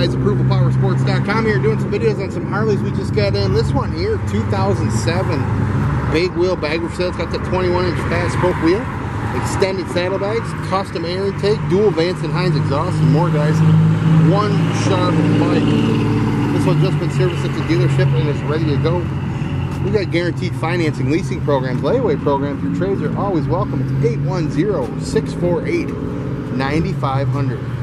guys, ApprovalPowersports.com here doing some videos on some Harleys we just got in. This one here, 2007 big wheel bagger for sale. It's got that 21 inch fast spoke wheel, extended saddlebags, custom air intake, dual Vance and Hines exhaust, and more guys. One sharp bike. This one's just been serviced at the dealership and is ready to go. We got guaranteed financing, leasing programs, layaway programs. Your trades are always welcome. It's 810 648 9500.